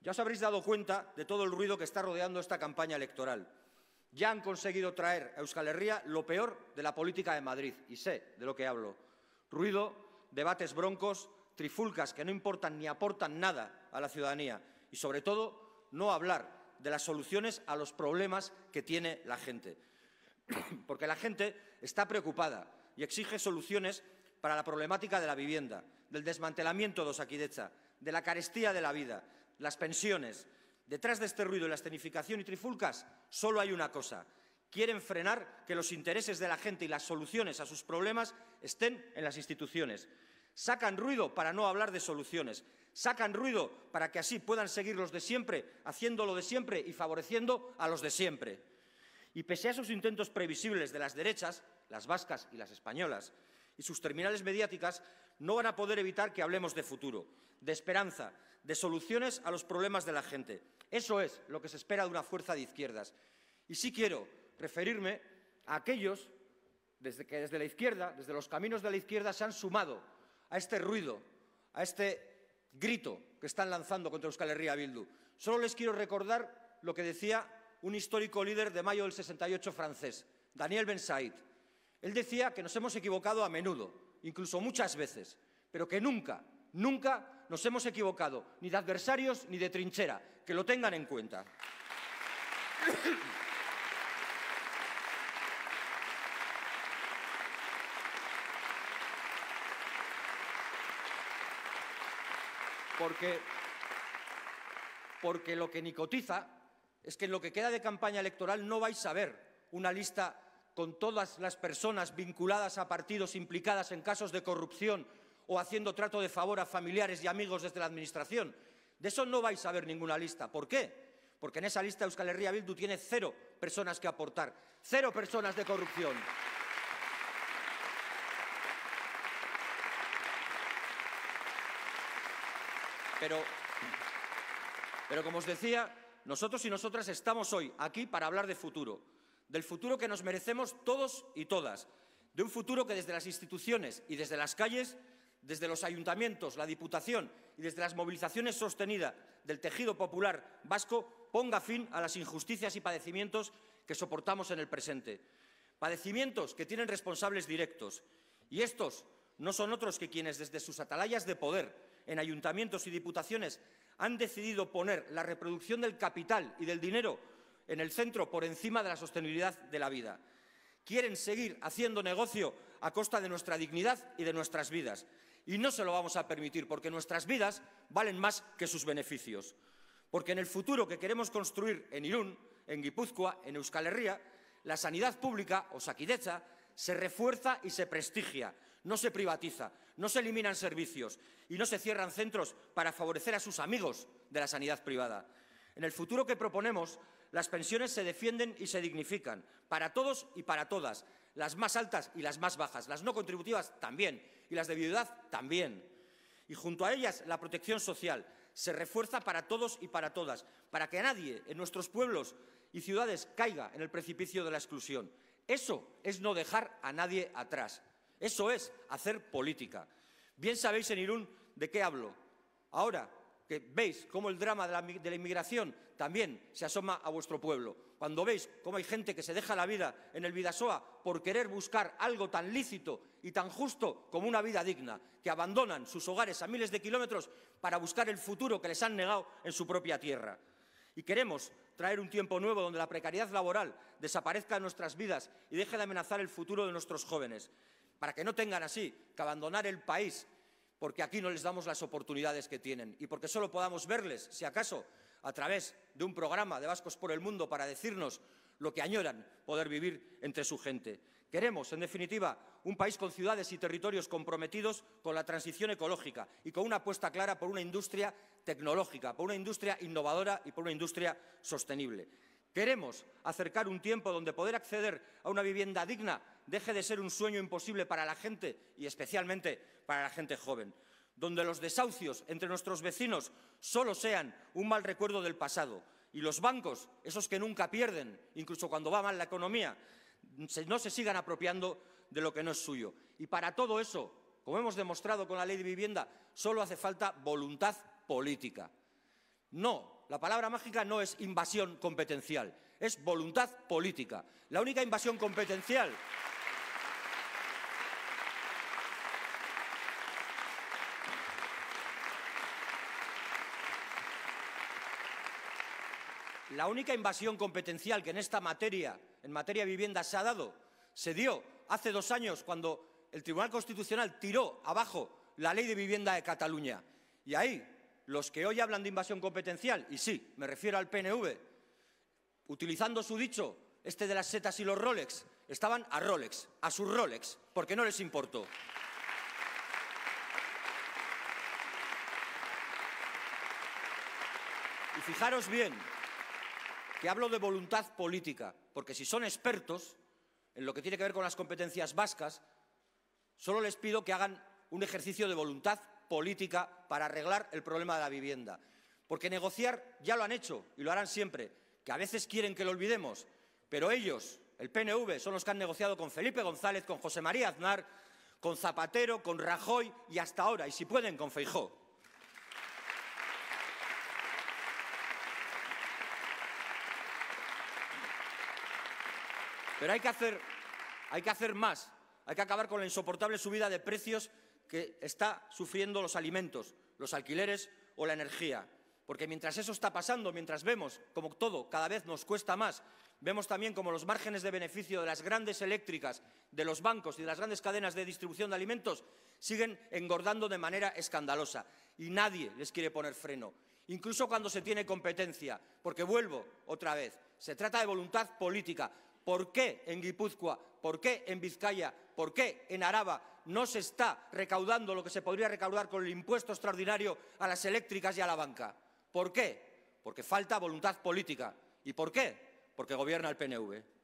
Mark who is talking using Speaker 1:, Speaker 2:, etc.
Speaker 1: Ya os habréis dado cuenta de todo el ruido que está rodeando esta campaña electoral. Ya han conseguido traer a Euskal Herria lo peor de la política de Madrid, y sé de lo que hablo. Ruido, debates broncos, trifulcas que no importan ni aportan nada a la ciudadanía y, sobre todo, no hablar de las soluciones a los problemas que tiene la gente. Porque la gente está preocupada y exige soluciones para la problemática de la vivienda, del desmantelamiento de Osakidecha, de la carestía de la vida, las pensiones. Detrás de este ruido y la escenificación y trifulcas solo hay una cosa. Quieren frenar que los intereses de la gente y las soluciones a sus problemas estén en las instituciones. Sacan ruido para no hablar de soluciones. Sacan ruido para que así puedan seguir los de siempre, haciendo lo de siempre y favoreciendo a los de siempre. Y pese a esos intentos previsibles de las derechas, las vascas y las españolas, y sus terminales mediáticas, no van a poder evitar que hablemos de futuro, de esperanza, de soluciones a los problemas de la gente. Eso es lo que se espera de una fuerza de izquierdas. Y sí quiero referirme a aquellos desde que desde la izquierda, desde los caminos de la izquierda, se han sumado a este ruido, a este grito que están lanzando contra Euskal Herria Bildu. Solo les quiero recordar lo que decía un histórico líder de mayo del 68 francés, Daniel Ben Said. Él decía que nos hemos equivocado a menudo, incluso muchas veces, pero que nunca, nunca nos hemos equivocado ni de adversarios ni de trinchera, que lo tengan en cuenta. Porque, porque lo que ni cotiza es que en lo que queda de campaña electoral no vais a ver una lista con todas las personas vinculadas a partidos implicadas en casos de corrupción o haciendo trato de favor a familiares y amigos desde la Administración. De eso no vais a ver ninguna lista. ¿Por qué? Porque en esa lista Euskal Herria Bildu tiene cero personas que aportar, cero personas de corrupción. Pero, pero como os decía, nosotros y nosotras estamos hoy aquí para hablar de futuro, del futuro que nos merecemos todos y todas, de un futuro que desde las instituciones y desde las calles, desde los ayuntamientos, la Diputación y desde las movilizaciones sostenidas del tejido popular vasco ponga fin a las injusticias y padecimientos que soportamos en el presente. Padecimientos que tienen responsables directos. Y estos no son otros que quienes desde sus atalayas de poder en ayuntamientos y diputaciones han decidido poner la reproducción del capital y del dinero en el centro por encima de la sostenibilidad de la vida. Quieren seguir haciendo negocio a costa de nuestra dignidad y de nuestras vidas. Y no se lo vamos a permitir porque nuestras vidas valen más que sus beneficios. Porque en el futuro que queremos construir en Irún, en Guipúzcoa, en Euskal Herria, la sanidad pública, o Saquidecha, se refuerza y se prestigia, no se privatiza, no se eliminan servicios y no se cierran centros para favorecer a sus amigos de la sanidad privada. En el futuro que proponemos, las pensiones se defienden y se dignifican, para todos y para todas, las más altas y las más bajas, las no contributivas también, y las de viudedad también. Y junto a ellas, la protección social se refuerza para todos y para todas, para que nadie en nuestros pueblos y ciudades caiga en el precipicio de la exclusión. Eso es no dejar a nadie atrás. Eso es hacer política. Bien sabéis en Irún de qué hablo. Ahora que veis cómo el drama de la, inmigración también se asoma a vuestro pueblo, cuando veis cómo hay gente que se deja la vida en el Vidasoa por querer buscar algo tan lícito y tan justo como una vida digna, que abandonan sus hogares a miles de kilómetros para buscar el futuro que les han negado en su propia tierra. Y queremos traer un tiempo nuevo donde la precariedad laboral desaparezca de nuestras vidas y deje de amenazar el futuro de nuestros jóvenes para que no tengan así que abandonar el país porque aquí no les damos las oportunidades que tienen y porque solo podamos verles, si acaso, a través de un programa de Vascos por el Mundo para decirnos lo que añoran poder vivir entre su gente. Queremos, en definitiva, un país con ciudades y territorios comprometidos con la transición ecológica y con una apuesta clara por una industria tecnológica, por una industria innovadora y por una industria sostenible. Queremos acercar un tiempo donde poder acceder a una vivienda digna deje de ser un sueño imposible para la gente y especialmente para la gente joven, donde los desahucios entre nuestros vecinos solo sean un mal recuerdo del pasado y los bancos, esos que nunca pierden, incluso cuando va mal la economía, no se sigan apropiando de lo que no es suyo. Y para todo eso, como hemos demostrado con la ley de vivienda, solo hace falta voluntad política. No, la palabra mágica no es invasión competencial, es voluntad política. La única invasión competencial La única invasión competencial que en esta materia, en materia de vivienda, se ha dado, se dio hace dos años cuando el Tribunal Constitucional tiró abajo la ley de vivienda de Cataluña. Y ahí, los que hoy hablan de invasión competencial, y sí, me refiero al PNV, utilizando su dicho, este de las setas y los Rolex, estaban a Rolex, a sus Rolex, porque no les importó. Y fijaros bien, que hablo de voluntad política, porque si son expertos en lo que tiene que ver con las competencias vascas, solo les pido que hagan un ejercicio de voluntad política para arreglar el problema de la vivienda. Porque negociar ya lo han hecho y lo harán siempre, que a veces quieren que lo olvidemos, pero ellos, el PNV, son los que han negociado con Felipe González, con José María Aznar, con Zapatero, con Rajoy y hasta ahora, y si pueden, con Feijó. Pero hay que hacer, hay que hacer más. Hay que acabar con la insoportable subida de precios que está sufriendo los alimentos, los alquileres o la energía. Porque mientras eso está pasando, mientras vemos como todo cada vez nos cuesta más, vemos también como los márgenes de beneficio de las grandes eléctricas, de los bancos y de las grandes cadenas de distribución de alimentos siguen engordando de manera escandalosa. Y nadie les quiere poner freno, incluso cuando se tiene competencia. Porque vuelvo otra vez, se trata de voluntad política. ¿Por qué en Guipúzcoa, por qué en Vizcaya, por qué en Araba no se está recaudando lo que se podría recaudar con el impuesto extraordinario a las eléctricas y a la banca? ¿Por qué? Porque falta voluntad política. ¿Y por qué? Porque gobierna el PNV.